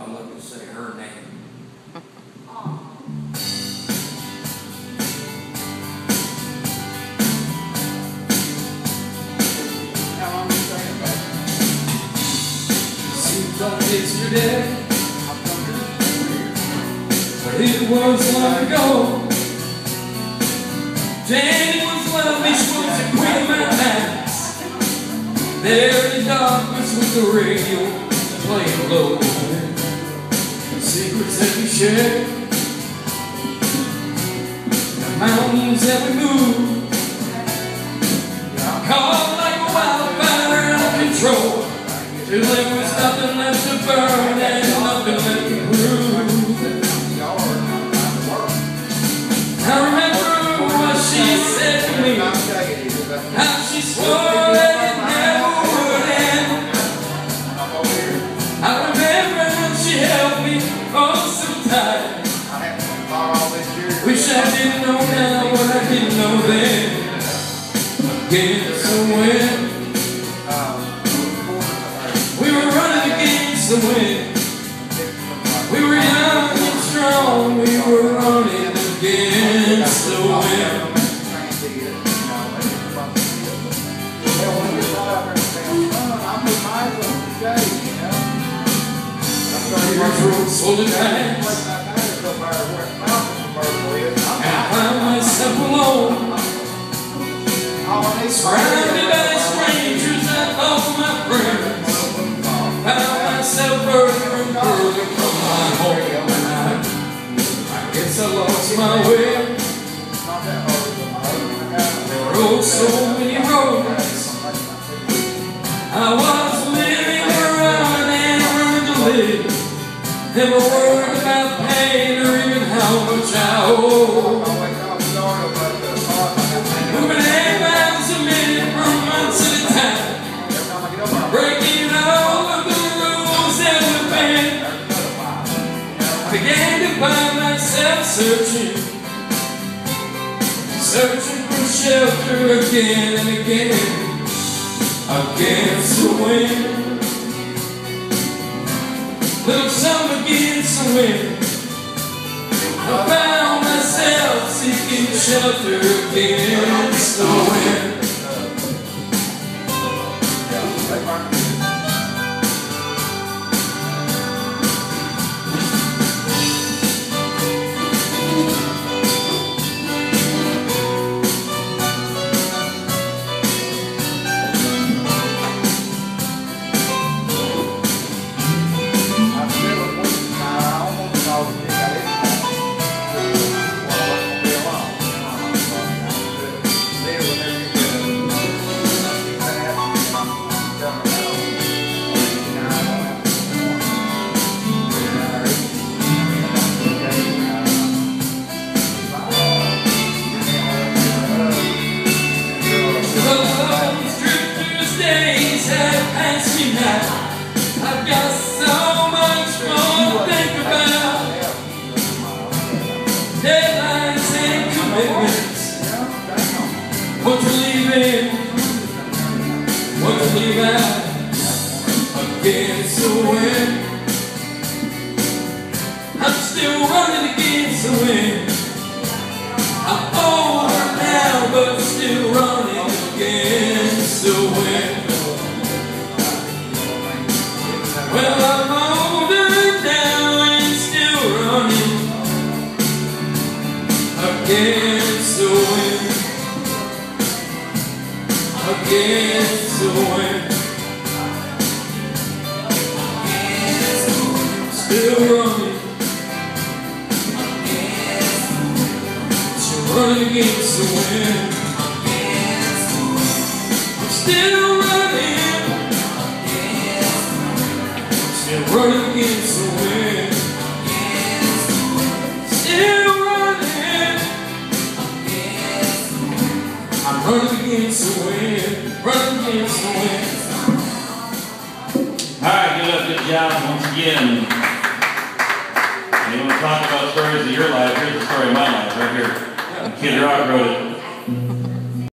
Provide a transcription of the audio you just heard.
I'm not gonna say her name. Yesterday, but it was long ago. Danny was lovely, she was the queen of my nights. There in the darkness with the radio playing low. Secrets that we share, the mountains that we move. Caught like a wildfire out of control. Till there was nothing left to burn and nothing left to prove. I remember what she said to me, how she swore Against the wind, we were running against the wind. We were young and strong, we were running against the wind. And I found myself alone. Surrounded by strangers I thought my friends. Found myself further and further from my home. And I, I guess I lost my way. There were oh so many roads. I was living where I learned to live. Never worried searching. Searching for shelter again and again. Against the wind. Little summer against the wind. I found shelter against against the wind. Against the wind. Still running. Still running against the wind. I'm still I'm against the wind. Running against the wind. All right, good, good job once again. And you want to talk about stories of your life? Here's the story of my life right here. Kid Rock wrote it.